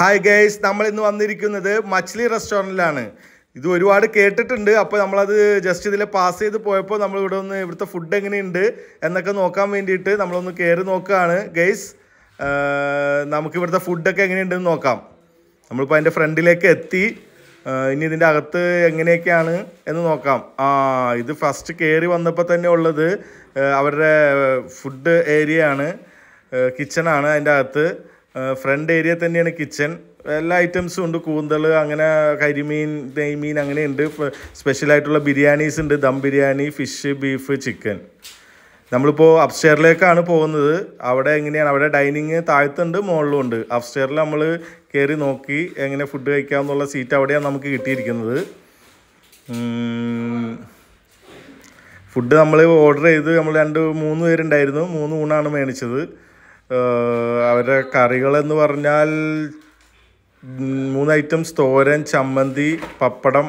Hi guys നമ്മൾ ഇന്ന് വന്നിരിക്കുന്നത് മച്ച്ലി റെസ്റ്റോറന്റിലാണ് ഇത് ഒരുപാട് കേട്ടിട്ടുണ്ട് അപ്പോൾ നമ്മളത് ജസ്റ്റ് ഇതിൽ പാസ് ചെയ്ത് പോയപ്പോൾ നമ്മൾ ഇവിടെ ഒന്ന് ഇവിടുത്തെ ഫുഡ് എങ്ങനെയുണ്ട് എന്നൊക്കെ നോക്കാൻ വേണ്ടിയിട്ട് നമ്മളൊന്ന് കയറി നോക്കുകയാണ് ഗൈസ് നമുക്ക് ഇവിടുത്തെ ഫുഡൊക്കെ എങ്ങനെയുണ്ടെന്ന് നോക്കാം. നമ്മളിപ്പോൾ അതിന്റെ ഫ്രണ്ടിലേക്ക് എത്തി. ഇനി ഇതിന്റെ അകത്ത് എങ്ങനെയൊക്കെയാണ് എന്ന് നോക്കാം. ആ ഇത് ഫസ്റ്റ് കയറി വന്നപ്പോൾ തന്നെ ഉള്ളത് അവരുടെ ഫുഡ് ഏരിയ ആണ്. കിച്ചണാണ് അതിന്റെ അകത്ത്. ഫ്രണ്ട് ഏരിയ തന്നെയാണ് കിച്ചൺ എല്ലാ ഐറ്റംസും ഉണ്ട്. കൂന്തൾ അങ്ങനെ കരിമീൻ നെയ്മീൻ അങ്ങനെയുണ്ട് സ്പെഷ്യലായിട്ടുള്ള ബിരിയാണീസ് ഉണ്ട്. Dum biryani fish beef chicken നമ്മളിപ്പോൾ അപ്സ്റ്റെയറിലേക്കാണ് പോകുന്നത്. അവിടെ എങ്ങനെയാണ്? അവിടെ ഡൈനിങ് താഴത്തുണ്ട് മുകളിലും ഉണ്ട്. അപ്സ്റ്റെയറിൽ നമ്മൾ കയറി നോക്കി എങ്ങനെ ഫുഡ് കഴിക്കാമെന്നുള്ള സീറ്റ് അവിടെയാണ് നമുക്ക് കിട്ടിയിരിക്കുന്നത്. ഫുഡ് നമ്മൾ ഓർഡർ ചെയ്ത് നമ്മൾ രണ്ട് മൂന്ന് പേരുണ്ടായിരുന്നു. മൂന്ന് ഊണാണ് മേടിച്ചത്. അവരുടെ കറികളെന്ന് പറഞ്ഞാൽ മൂന്ന് ഐറ്റംസ് തോരൻ ചമ്മന്തി പപ്പടം.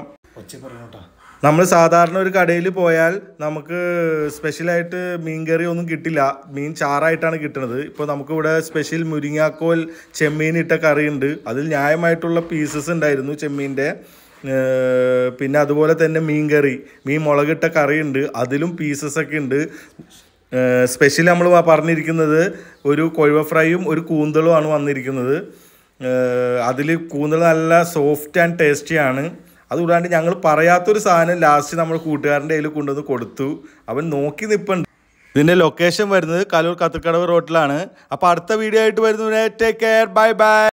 നമ്മൾ സാധാരണ ഒരു കടയിൽ പോയാൽ നമുക്ക് സ്പെഷ്യലായിട്ട് മീൻ കറി ഒന്നും കിട്ടില്ല. മീൻ ചാറായിട്ടാണ് കിട്ടുന്നത് ഇപ്പോൾ നമുക്കിവിടെ സ്പെഷ്യൽ മുരിങ്ങാക്കോൽ ചെമ്മീൻ ഇട്ട കറിയുണ്ട് അതിൽ ന്യായമായിട്ടുള്ള പീസസ് ഉണ്ടായിരുന്നു ചെമ്മീന്റെ. പിന്നെ അതുപോലെ തന്നെ മീൻ കറി മീൻ മുളകിട്ട കറിയുണ്ട് അതിലും പീസസ് ഒക്കെ ഉണ്ട്. സ്പെഷ്യൽ നമ്മൾ പറഞ്ഞിരിക്കുന്നത് ഒരു കൊഴുവ ഫ്രൈയും ഒരു കൂന്തളും ആണ് വന്നിരിക്കുന്നത്. അതിൽ കൂന്തൾ നല്ല സോഫ്റ്റ് ആൻഡ് ടേസ്റ്റിയാണ് അതുകൂടാണ്ട് ഞങ്ങൾ പറയാത്തൊരു സാധനം ലാസ്റ്റ് നമ്മൾ കൂട്ടുകാരന്റെ കയ്യിൽ കൊണ്ടുവന്ന് കൊടുത്തു. അവൻ നോക്കി നിൽപ്പുണ്ട് ഇതിന്റെ ലൊക്കേഷൻ വരുന്നത് കലൂർ കത്തിക്കടവ് റോട്ടിലാണ് അപ്പോൾ അടുത്ത വീഡിയോ ആയിട്ട് വരുന്നവരെ ടേക്ക് കെയർ ബൈ ബൈ